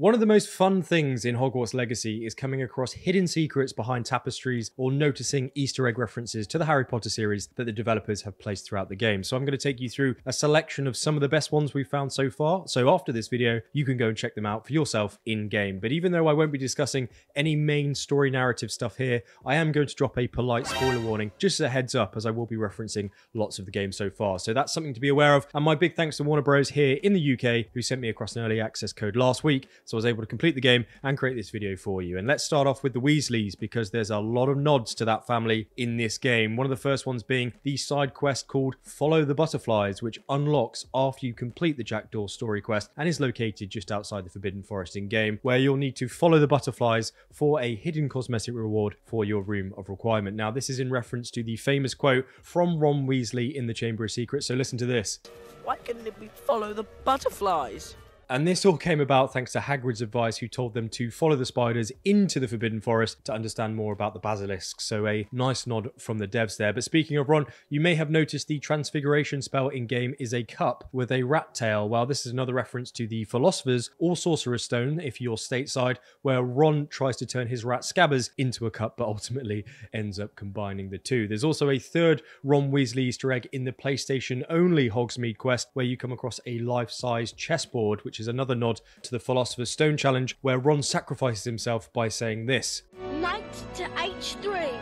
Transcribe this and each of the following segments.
One of the most fun things in Hogwarts Legacy is coming across hidden secrets behind tapestries or noticing Easter egg references to the Harry Potter series that the developers have placed throughout the game. So I'm going to take you through a selection of some of the best ones we've found so far. So after this video, you can go and check them out for yourself in game. But even though I won't be discussing any main story narrative stuff here, I am going to drop a polite spoiler warning just as a heads up as I will be referencing lots of the game so far. So that's something to be aware of. And my big thanks to Warner Bros here in the UK who sent me across an early access code last week so I was able to complete the game and create this video for you. And let's start off with the Weasleys because there's a lot of nods to that family in this game. One of the first ones being the side quest called Follow the Butterflies, which unlocks after you complete the Jackdaw story quest and is located just outside the Forbidden Forest in game, where you'll need to follow the butterflies for a hidden cosmetic reward for your Room of Requirement. Now, this is in reference to the famous quote from Ron Weasley in the Chamber of Secrets, so listen to this. Why couldn't be follow the butterflies? And this all came about thanks to Hagrid's advice, who told them to follow the spiders into the Forbidden Forest to understand more about the basilisks. So a nice nod from the devs there. But speaking of Ron, you may have noticed the transfiguration spell in-game is a cup with a rat tail. Well, this is another reference to the Philosopher's or Sorcerer's Stone, if you're stateside, where Ron tries to turn his rat scabbers into a cup, but ultimately ends up combining the two. There's also a third Ron Weasley Easter egg in the PlayStation-only Hogsmeade quest, where you come across a life-size chessboard, which is another nod to the Philosopher's Stone challenge, where Ron sacrifices himself by saying this. Knight to h3.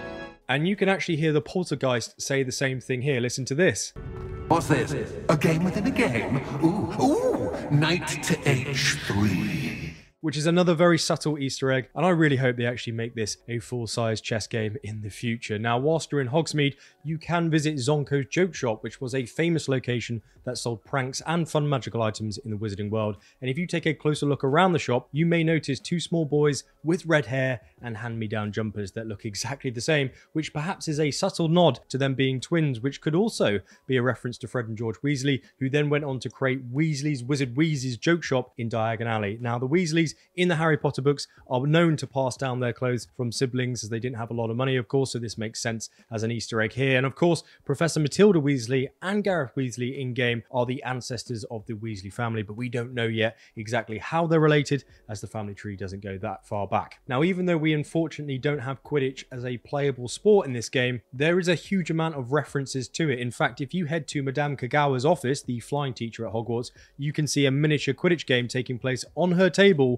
And you can actually hear the poltergeist say the same thing here. Listen to this. What's this? A game within a game? Ooh, ooh, knight to h3 which is another very subtle Easter egg, and I really hope they actually make this a full-size chess game in the future. Now, whilst you're in Hogsmeade, you can visit Zonko's Joke Shop, which was a famous location that sold pranks and fun magical items in the wizarding world. And if you take a closer look around the shop, you may notice two small boys with red hair and hand-me-down jumpers that look exactly the same, which perhaps is a subtle nod to them being twins, which could also be a reference to Fred and George Weasley, who then went on to create Weasley's Wizard Wheezes Joke Shop in Diagon Alley. Now, the Weasleys in the Harry Potter books are known to pass down their clothes from siblings as they didn't have a lot of money, of course, so this makes sense as an Easter egg here. And of course, Professor Matilda Weasley and Gareth Weasley in game are the ancestors of the Weasley family, but we don't know yet exactly how they're related as the family tree doesn't go that far back. Now, even though we unfortunately don't have Quidditch as a playable sport in this game, there is a huge amount of references to it. In fact, if you head to Madame Kogawa's office, the flying teacher at Hogwarts, you can see a miniature Quidditch game taking place on her table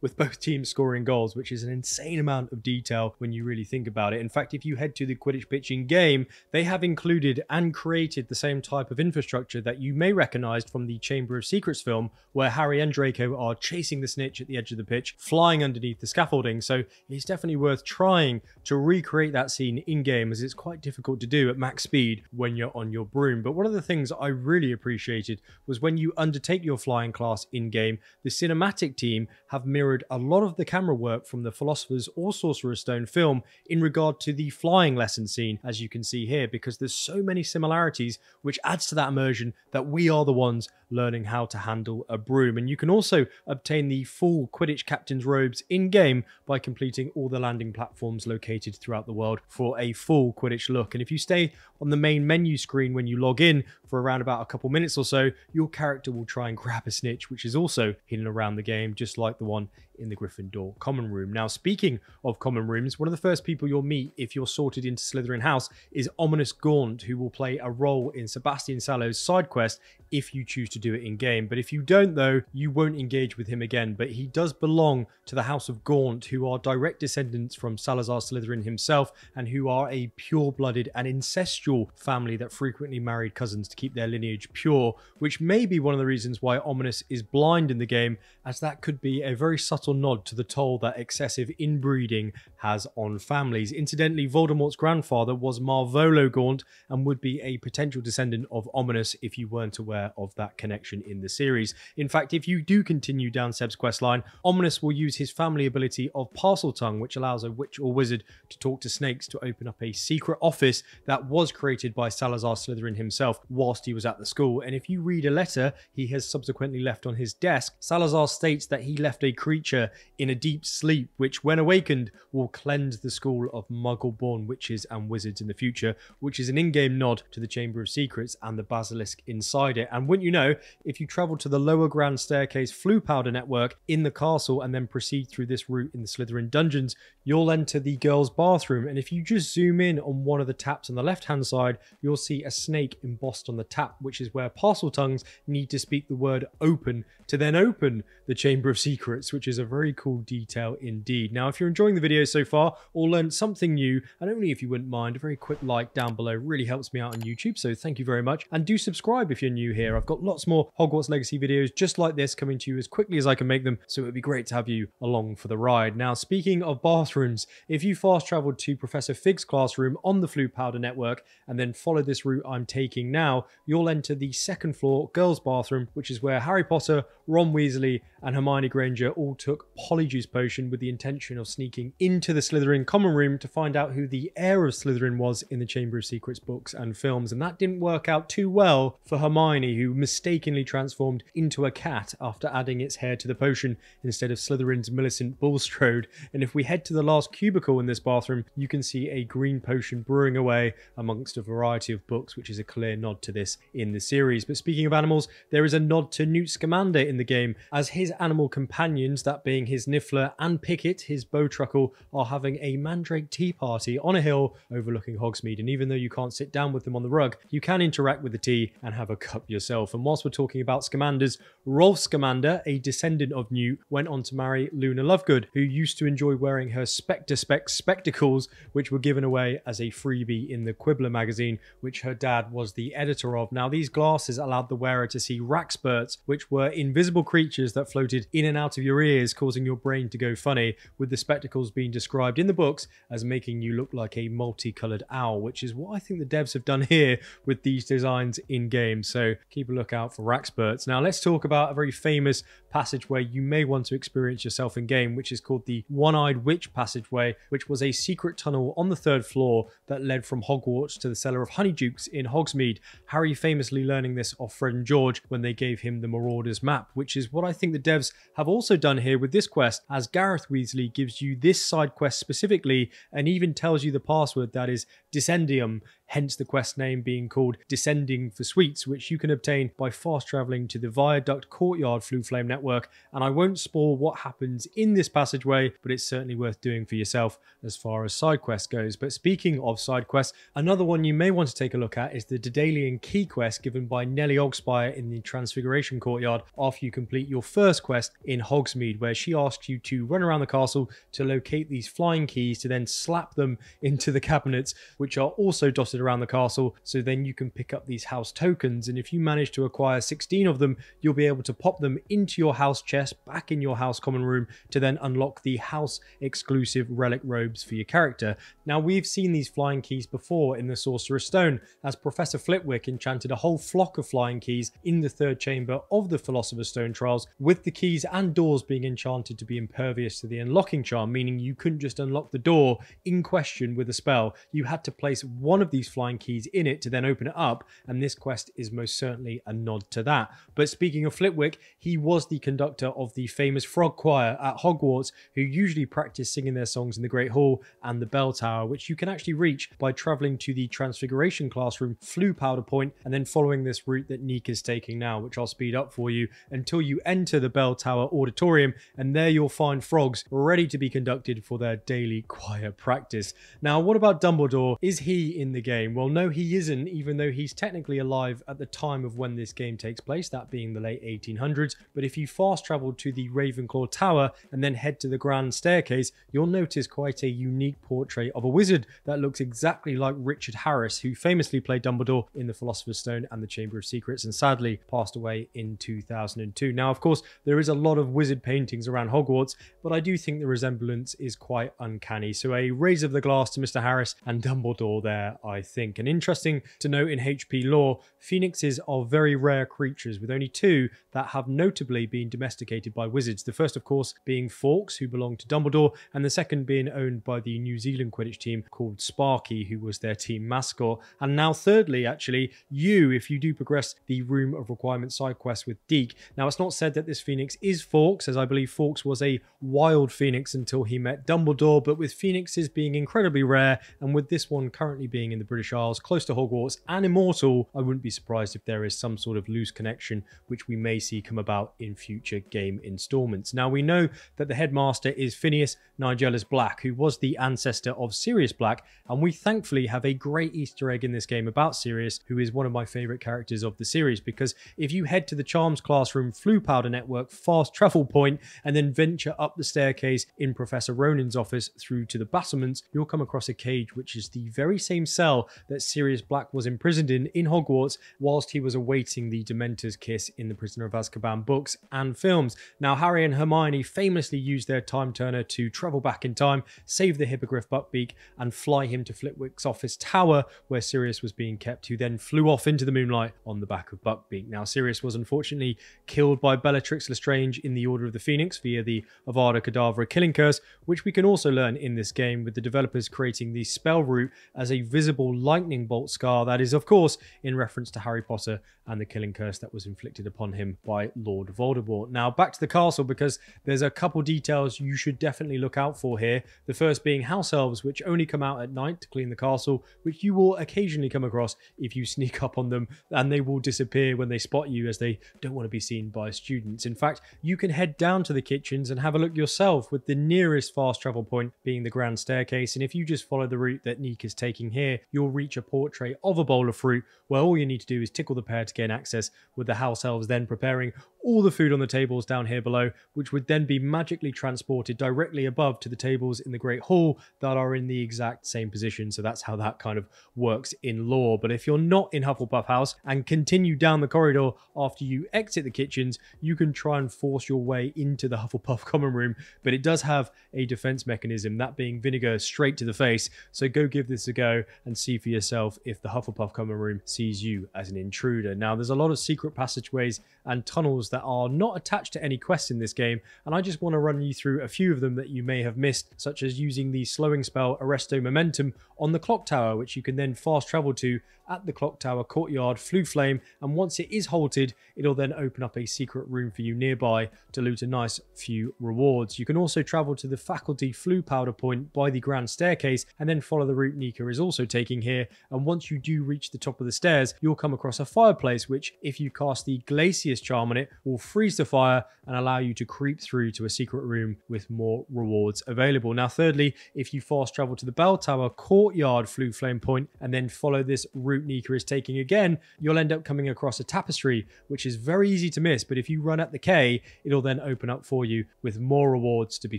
with both teams scoring goals, which is an insane amount of detail when you really think about it. In fact, if you head to the Quidditch pitch in game, they have included and created the same type of infrastructure that you may recognize from the Chamber of Secrets film, where Harry and Draco are chasing the snitch at the edge of the pitch, flying underneath the scaffolding. So it's definitely worth trying to recreate that scene in game, as it's quite difficult to do at max speed when you're on your broom. But one of the things I really appreciated was when you undertake your flying class in game, the cinematic team have mirrored mirrored a lot of the camera work from the Philosopher's or Sorcerer's Stone film in regard to the flying lesson scene, as you can see here, because there's so many similarities, which adds to that immersion that we are the ones learning how to handle a broom. And you can also obtain the full Quidditch captain's robes in-game by completing all the landing platforms located throughout the world for a full Quidditch look. And if you stay on the main menu screen when you log in for around about a couple minutes or so, your character will try and grab a snitch, which is also hidden around the game, just like the one in the Gryffindor common room. Now, speaking of common rooms, one of the first people you'll meet if you're sorted into Slytherin House is Ominis Gaunt, who will play a role in Sebastian Sallow's side quest if you choose to do it in game. But if you don't, though, you won't engage with him again. But he does belong to the House of Gaunt, who are direct descendants from Salazar Slytherin himself, and who are a pure-blooded and incestual family that frequently married cousins to keep their lineage pure, which may be one of the reasons why Ominis is blind in the game, as that could be a very subtle nod to the toll that excessive inbreeding has on families. Incidentally, Voldemort's grandfather was Marvolo Gaunt and would be a potential descendant of Ominis if you weren't aware of that connection in the series. In fact, if you do continue down Seb's questline, Ominis will use his family ability of Parseltongue, which allows a witch or wizard to talk to snakes to open up a secret office that was created by Salazar Slytherin himself whilst he was at the school. And if you read a letter he has subsequently left on his desk, Salazar states that he left a creature creature in a deep sleep, which, when awakened, will cleanse the school of muggle born witches and wizards in the future, which is an in game nod to the Chamber of Secrets and the basilisk inside it. And wouldn't you know, if you travel to the lower grand staircase Floo powder network in the castle and then proceed through this route in the Slytherin dungeons, you'll enter the girls' bathroom. And if you just zoom in on one of the taps on the left hand side, you'll see a snake embossed on the tap, which is where Parseltongues need to speak the word open to then open the Chamber of Secrets, which is a very cool detail indeed. Now, if you're enjoying the video so far or learned something new, and only if you wouldn't mind, a very quick like down below really helps me out on YouTube, so thank you very much. And do subscribe if you're new here. I've got lots more Hogwarts Legacy videos just like this coming to you as quickly as I can make them, so it would be great to have you along for the ride. Now, speaking of bathrooms, if you fast traveled to Professor Fig's classroom on the Floo Powder Network and then follow this route I'm taking now, you'll enter the second floor girls' bathroom, which is where Harry Potter, Ron Weasley, and Hermione Granger all took Polyjuice Potion with the intention of sneaking into the Slytherin common room to find out who the heir of Slytherin was in the Chamber of Secrets books and films. And that didn't work out too well for Hermione, who mistakenly transformed into a cat after adding its hair to the potion instead of Slytherin's Millicent Bulstrode. And if we head to the last cubicle in this bathroom, you can see a green potion brewing away amongst a variety of books, which is a clear nod to this in the series. But speaking of animals, there is a nod to Newt Scamander in the game as his animal companions, that being his Niffler and Pickett, his Bowtruckle, are having a Mandrake tea party on a hill overlooking Hogsmeade. And even though you can't sit down with them on the rug, you can interact with the tea and have a cup yourself. And whilst we're talking about Scamanders, Rolf Scamander, a descendant of Newt, went on to marry Luna Lovegood, who used to enjoy wearing her Spectre Specs spectacles, which were given away as a freebie in the Quibbler magazine, which her dad was the editor of. Now, these glasses allowed the wearer to see Rackspurts, which were invisible creatures that floated in and out of your ears, causing your brain to go funny, with the spectacles being described in the books as making you look like a multicolored owl, which is what I think the devs have done here with these designs in game. So keep a lookout for Rackspurts. Now, let's talk about a very famous passageway you may want to experience yourself in game, which is called the One Eyed Witch Passageway, which was a secret tunnel on the third floor that led from Hogwarts to the cellar of Honeydukes in Hogsmeade. Harry famously learning this off Fred and George when they gave him the Marauders map, which is what I think the devs have also done here with this quest, as Gareth Weasley gives you this side quest specifically and even tells you the password that is Descendium, hence the quest name being called Descending for Sweets, which you can obtain by fast travelling to the Viaduct Courtyard Floo Flame network. And I won't spoil what happens in this passageway, but it's certainly worth doing for yourself as far as side quest goes. But speaking of side quests, another one you may want to take a look at is the Daedalian Key quest given by Nellie Oggspire in the Transfiguration Courtyard after you complete your first quest in Hogsmeade, where she asks you to run around the castle to locate these flying keys to then slap them into the cabinets, which are also dotted around the castle. So then you can pick up these house tokens. And if you manage to acquire 16 of them, you'll be able to pop them into your house chest back in your house common room to then unlock the house exclusive relic robes for your character. Now, we've seen these flying keys before in the Sorcerer's Stone, as Professor Flitwick enchanted a whole flock of flying keys in the third chamber of the Philosopher's Stone trials, with the keys and doors being enchanted to be impervious to the unlocking charm, meaning you couldn't just unlock the door in question with a spell. You had to place one of these flying keys in it to then open it up, and this quest is most certainly a nod to that. But speaking of Flitwick, he was the conductor of the famous Frog Choir at Hogwarts, who usually practice singing their songs in the Great Hall and the Bell Tower, which you can actually reach by traveling to the Transfiguration classroom, Floo Powder Point, and then following this route that Neek is taking now, which I'll speed up for you until you enter the Bell Tower Auditorium, and there you'll find frogs ready to be conducted for their daily choir practice. Now, what about Dumbledore? Is he in the game? Well, no, he isn't, even though he's technically alive at the time of when this game takes place, that being the late 1800s. But if you fast travel to the Ravenclaw Tower and then head to the Grand Staircase, you'll notice quite a unique portrait of a wizard that looks exactly like Richard Harris, who famously played Dumbledore in The Philosopher's Stone and The Chamber of Secrets and sadly passed away in 2002. Now, of course, there is a lot of wizard paintings around Hogwarts, but I do think the resemblance is quite uncanny. So a raise of the glass to Mr. Harris and Dumbledore there, I think. And interesting to note in HP lore, phoenixes are very rare creatures, with only two that have notably been domesticated by wizards. The first, of course, being Fawkes, who belonged to Dumbledore, and the second being owned by the New Zealand Quidditch team called Sparky, who was their team mascot. And now, thirdly, actually, you, if you do progress the Room of Requirement side quest with Deek. Now, it's not said that this phoenix is Fawkes, as I believe Fawkes was a wild phoenix until he met Dumbledore, but with phoenixes being incredibly rare, and with this one currently being in the British Isles, close to Hogwarts and immortal, I wouldn't be surprised if there is some sort of loose connection which we may see come about in future game installments. Now, we know that the headmaster is Phineas Nigellus Black, who was the ancestor of Sirius Black, and we thankfully have a great Easter egg in this game about Sirius, who is one of my favourite characters of the series, because if you head to the Charms Classroom Floo Powder Network fast travel point and then venture up the staircase in Professor Ronen's office through to the battlements, you'll come across a cage which is the very same cell that Sirius Black was imprisoned in in Hogwarts whilst he was awaiting the Dementor's kiss in the Prisoner of Azkaban books and films. Now, Harry and Hermione famously used their time turner to travel back in time, save the Hippogriff Buckbeak, and fly him to Flitwick's office tower where Sirius was being kept, who then flew off into the moonlight on the back of Buckbeak. Now, Sirius was unfortunately killed by Bellatrix Lestrange in the Order of the Phoenix via the Avada Kedavra killing curse, which we can also learn in this game with the developers creating the spell root as a visible lightning bolt scar that is, of course, in reference to Harry Potter and the killing curse that was inflicted upon him by Lord Voldemort. Now, back to the castle because there's a couple details you should definitely look out for here. The first being house elves, which only come out at night to clean the castle, which you will occasionally come across if you sneak up on them, and they will disappear when they spot you as they don't want to be seen by students. In fact, you can head down to the kitchens and have a look yourself, with the nearest fast travel point being the grand staircase. And if you just follow the route that Is taking here, you'll reach a portrait of a bowl of fruit where all you need to do is tickle the pear to gain access, with the house elves then preparing all the food on the tables down here below, which would then be magically transported directly above to the tables in the Great Hall that are in the exact same position. So that's how that kind of works in lore. But if you're not in Hufflepuff House and continue down the corridor after you exit the kitchens, you can try and force your way into the Hufflepuff common room. But it does have a defense mechanism, that being vinegar straight to the face. So go give this a go and see for yourself if the Hufflepuff common room sees you as an intruder. Now, there's a lot of secret passageways and tunnels that are not attached to any quest in this game, and I just want to run you through a few of them that you may have missed, such as using the slowing spell Arresto Momentum on the clock tower, which you can then fast travel to at the clock tower courtyard Floo Flame, and once it is halted, it'll then open up a secret room for you nearby to loot a nice few rewards. You can also travel to the faculty Floo Powder point by the grand staircase, and then follow the route Nika is also taking here, and once you do reach the top of the stairs, you'll come across a fireplace, which if you cast the Glacius charm on it, will freeze the fire and allow you to creep through to a secret room with more rewards available. Now, thirdly, if you fast travel to the bell tower courtyard Floo Flame point, and then follow this route Nika is taking again, you'll end up coming across a tapestry, which is very easy to miss. But if you run at the K, it'll then open up for you with more rewards to be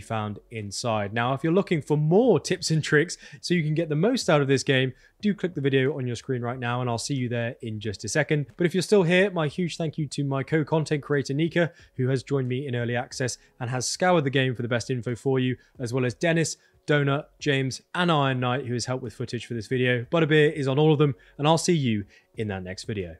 found inside. Now, if you're looking for more tips and tricks so you can get the most out of this game, do click the video on your screen right now and I'll see you there in just a second. But if you're still here, my huge thank you to my co-content creator Nika, who has joined me in early access and has scoured the game for the best info for you, as well as Dennis, Donut, James, and Iron Knight, who has helped with footage for this video. Butterbeer is on all of them, and I'll see you in that next video.